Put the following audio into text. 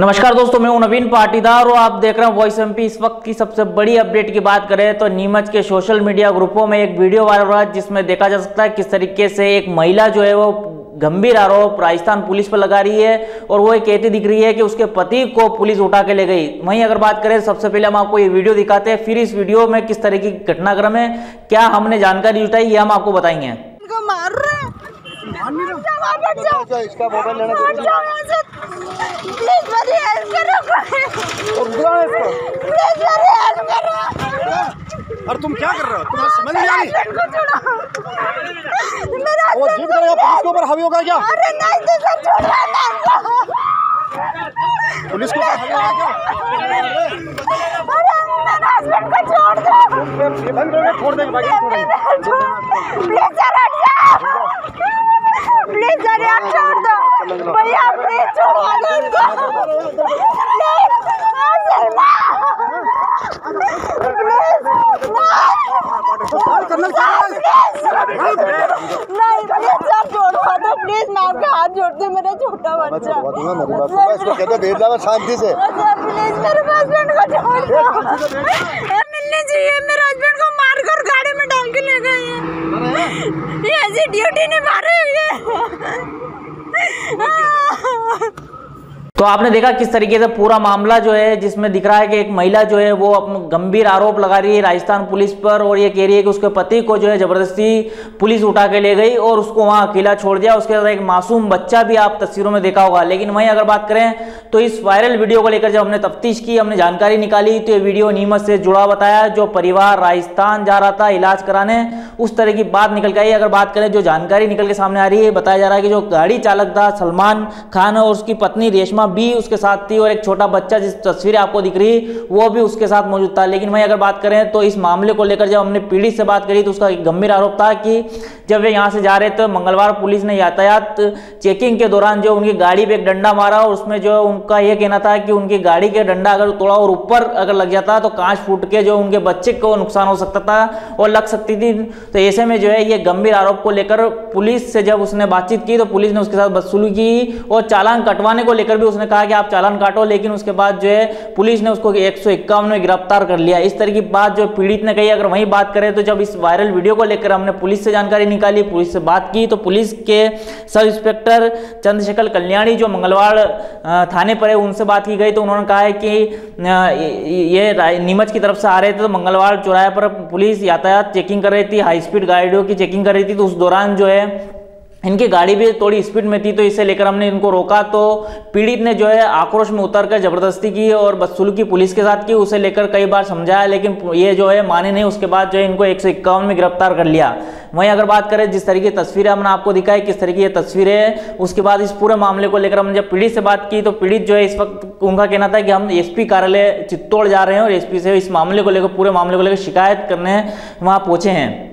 नमस्कार दोस्तों मैं हूँ नवीन पाटीदार और आप देख रहे हैं वॉइस एमपी इस वक्त की सबसे बड़ी अपडेट की बात करें तो नीमच के सोशल मीडिया ग्रुपों में एक वीडियो वायरल हुआ है जिसमें देखा जा सकता है किस तरीके से एक महिला जो है वो गंभीर आरोप राजस्थान पुलिस पर लगा रही है और वो ये कहती दिख रही है कि उसके पति को पुलिस उठा के ले गई। वहीं अगर बात करें सबसे पहले हम आपको ये वीडियो दिखाते हैं फिर इस वीडियो में किस तरह की घटनाक्रम है क्या हमने जानकारी जुटाई ये हम आपको बताएँगे। इसका मोबाइल लेना। प्लीज़ मेरी हेल्प करो और रुकना इसको। प्लीज़ मेरी हेल्प करो अरे तुम क्या कर रहे हो? तुम्हें समझ नहीं आ रही। छोड़ो। वो जीत करेगा पुलिस के ऊपर हावी होगा क्या? अरे नहीं तो सर छोड़वा ना पुलिस के ऊपर हावी होगा क्या? हस्बैंड को छोड़ दो। ये बंद करोगे छोड़ देंगे प्लीज़ सर हट जाओ। प्लीज़ सर यार छोड़ दो। भैया प्लीज़ छोड़वा दो नहीं प्लीज़ सर छोड़वा दो प्लीज़ मैं आपके हाथ जोड़ती हूँ मेरा छोटा बच्चा। छोड़वा दूँगा मेरी बात सुनो इसको कहते भेज जाओ शांति से। प्लीज़ मेरे हस्बैंड को छोड़ दो। ये चाहिए मेरे हस्बैंड को मार कर गाड़ी में डाल के ले गए हैं। ये ऐसी ड्यूटी निभा रहे हैं तो आपने देखा किस तरीके से पूरा मामला जो है, जिसमें दिख रहा है कि एक महिला जो है, वो गंभीर आरोप लगा रही है राजस्थान पुलिस पर और ये कह रही है कि उसके पति को जो है ज़बरदस्ती पुलिस उठा के ले गई और उसको वहाँ अकेला छोड़ दिया। उसके साथ एक मासूम बच्चा भी आप तस्वीरों में देखा होगा। लेकिन वहीं अगर बात करें तो इस वायरल वीडियो को लेकर जब हमने तफ्तीश की, हमने जानकारी निकाली तो ये वीडियो नीमच से जुड़ा बताया, जो परिवार राजस्थान जा रहा था इलाज कराने उस तरह की बात निकल के आई। अगर बात करें, जो जानकारी निकल के सामने आ रही है बताया जा रहा है कि जो गाड़ी चालक था, सलमान खान और उसकी पत्नी रेशमा भी उसके साथ थी और एक छोटा बच्चा जिस तस्वीर आपको दिख रही, वो भी उसके साथ मौजूद था। लेकिन वहीं अगर बात करें तो इस मामले को लेकर जब हमने पीड़ित से बात करी तो उसका एक गंभीर आरोप था कि जब वे यहाँ से जा रहे थे, मंगलवार पुलिस ने यातायात चेकिंग के दौरान जो उनकी गाड़ी पे एक डंडा मारा और उसमें जो उनका यह कहना था कि उनकी गाड़ी के डंडा अगर तोड़ा और ऊपर अगर लग जाता तो कांच फूट के जो उनके बच्चे को नुकसान हो सकता था और लग सकती थी। तो ऐसे में जो है ये गंभीर आरोप को लेकर पुलिस से जब उसने बातचीत की तो पुलिस ने उसके साथ बदसलूकी की और चालान कटवाने को लेकर भी उसने कहा कि आप चालान काटो, लेकिन उसके बाद जो है पुलिस ने उसको एक में गिरफ़्तार कर लिया। इस तरह की बात जो पीड़ित ने कही, अगर वही बात करें तो जब इस वायरल वीडियो को लेकर हमने पुलिस से जानकारी निकाली, पुलिस से बात की तो पुलिस के सब इंस्पेक्टर चंद्रशेखर कल्याणी जो मंगलवार थाने पर है, उनसे बात की गई तो उन्होंने कहा है कि ये नीमच की तरफ़ से आ रहे थे तो मंगलवार चौराहे पर पुलिस यातायात चेकिंग कर रही थी, हाई स्पीड गाड़ियों की चेकिंग कर रही थी तो उस दौरान जो है, इनकी गाड़ी भी थोड़ी स्पीड में थी तो इसे लेकर हमने इनको रोका तो पीड़ित ने जो है, आक्रोश में उतर कर ज़बरदस्ती की और बदसलूकी पुलिस के साथ की, उसे लेकर कई बार समझाया, लेकिन ये जो है, माने नहीं, उसके बाद जो है, इनको एक सौ इक्यावन में गिरफ़्तार कर लिया। वहीं अगर बात करें, जिस तरीके की तस्वीरें हमने आपको दिखाई, किस तरीके की तस्वीरें उसके बाद इस पूरे मामले को लेकर हमने जब पीड़ित से बात की तो पीड़ित जो है, इस वक्त उनका कहना था कि हम एसपी कार्यालय चित्तौड़ जा रहे हैं और एसपी से इस मामले को लेकर, पूरे मामले को लेकर शिकायत करने वहाँ पहुँचे हैं।